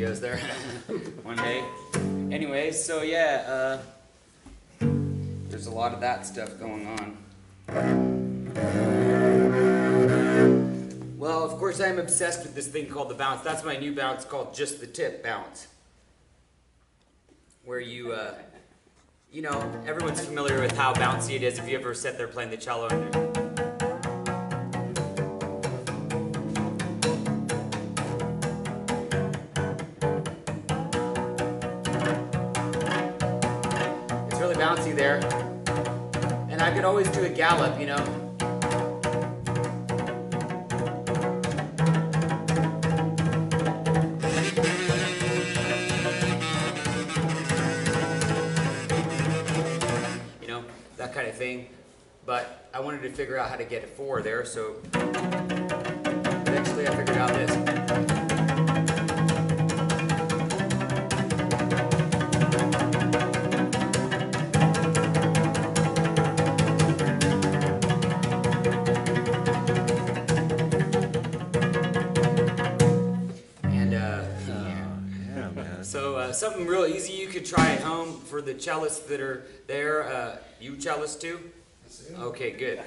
there one day. Anyway, so yeah, uh, there's a lot of that stuff going on. Well, of course, I'm obsessed with this thing called the bounce. That's my new bounce called Just the Tip Bounce. Where you, uh, you know, everyone's familiar with how bouncy it is if you ever sit there playing the cello and And I could always do a gallop, you know. You know, that kind of thing. But I wanted to figure out how to get a four there, so eventually I figured out this. So uh, something real easy you could try at home for the cellists that are there. Uh, you cellist too? Okay, good.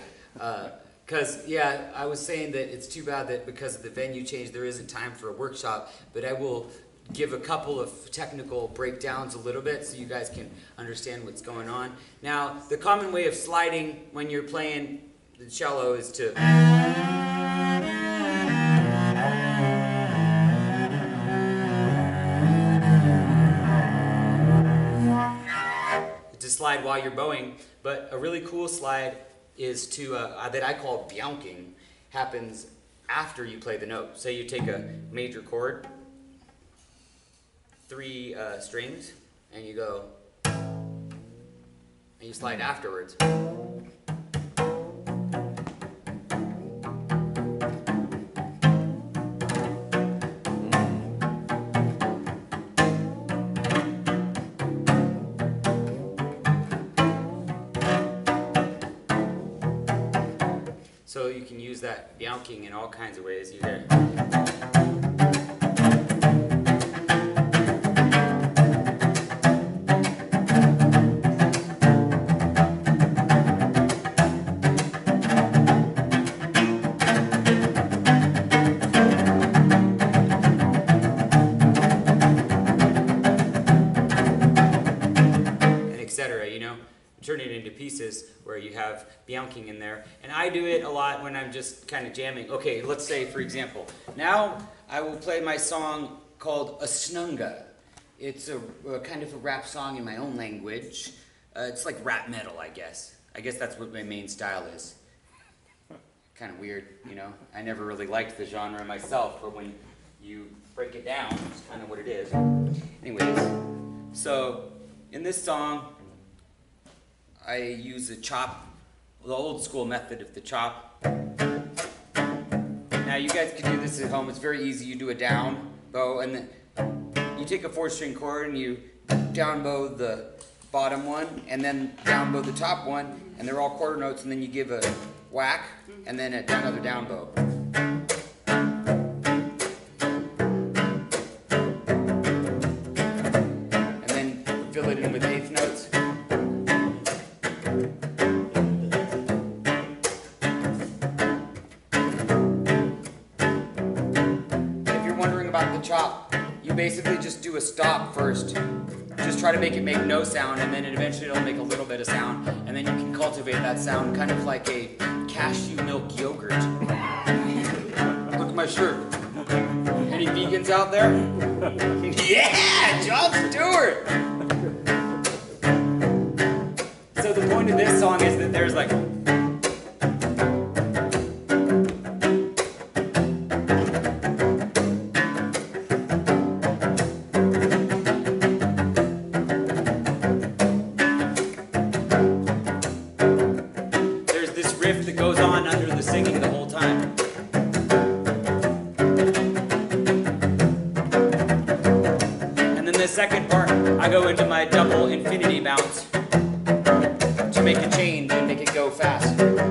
Because yeah, I was saying that it's too bad that because of the venue change, there isn't time for a workshop. But I will give a couple of technical breakdowns a little bit so you guys can understand what's going on. Now, the common way of sliding when you're playing the cello is to. Slide while you're bowing. But a really cool slide is to uh, that I call bianking. Happens after you play the note. Say you take a major chord, three uh, strings, and you go, and you slide afterwards. So you can use that bianking in all kinds of ways. Pieces where you have bianking in there. And I do it a lot when I'm just kind of jamming. Okay, let's say for example, now I will play my song called Asnunga. It's a, a kind of a rap song in my own language. Uh, it's like rap metal, I guess. I guess that's what my main style is. Kind of weird, you know. I never really liked the genre myself, but when you break it down, it's kind of what it is. Anyways, so in this song, I use a chop, the old school method of the chop. Now you guys can do this at home. It's very easy. You do a down bow, and then you take a four-string chord and you down bow the bottom one, and then down bow the top one, and they're all quarter notes, and then you give a whack, and then another down bow. Chop, you basically just do a stop first. Just try to make it make no sound, and then eventually it'll make a little bit of sound, and then you can cultivate that sound kind of like a cashew milk yogurt. Look at my shirt. Any vegans out there? yeah, John Stuart. So the point of this song is that there's like infinity bounce to make a change and make it go fast.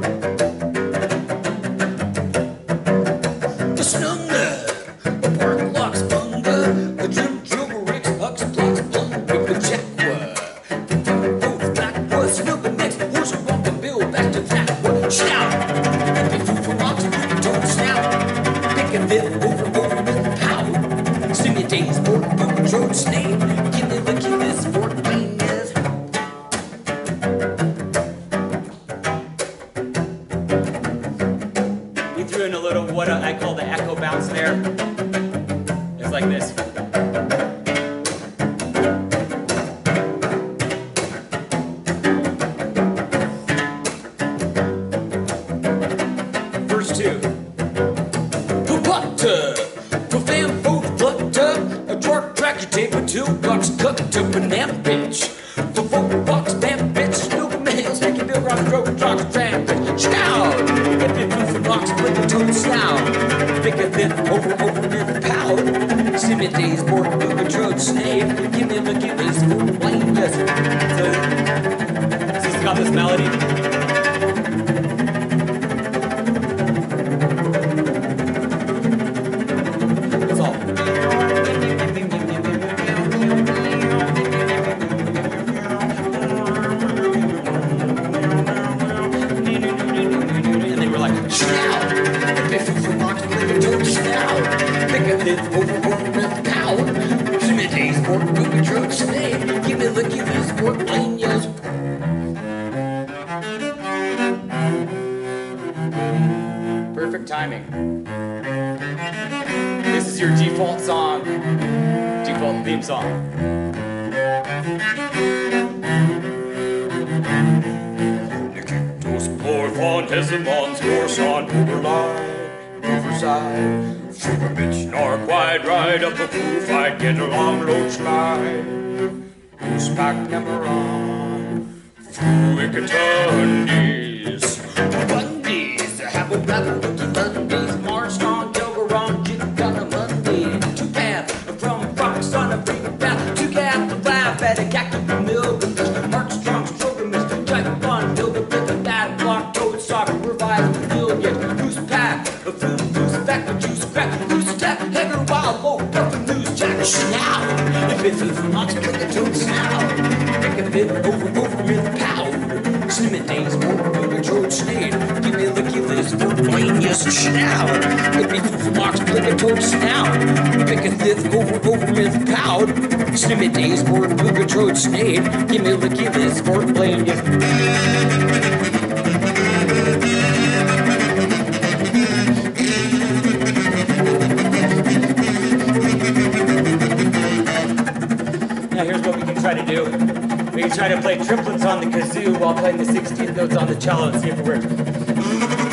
In a little what I call the echo bounce there. It's like this. Perfect timing. This is your default song, default theme song. Dos por Fontesimons, course on Uberline, Riverside. Super bitch, nor quite right up a proof I'd get along loach line. Who's back number on? Wickatundis. Mondays, have a rapper with Mondays, March on Joker on Jig on a Monday. Two path from Fox on a big path, two cat the laugh at a cat the mill. March strong, stroke miss, drive on, build a bit of block, toad sock, revise the million. Who's pack, a food, who's back, a juice crack, who's step, header, wild, low, puffin' news, jack, snout. If it's a fox, click a toad snout. Pick a bit over, over, myth, pow. Slim days, more for. If it's fox, click a snout. Pick a fifth over, over, myth, pow. Slim days, more over, toad snade. Give me the give this for plain, try to play triplets on the kazoo while playing the 16th notes on the cello and see if it works.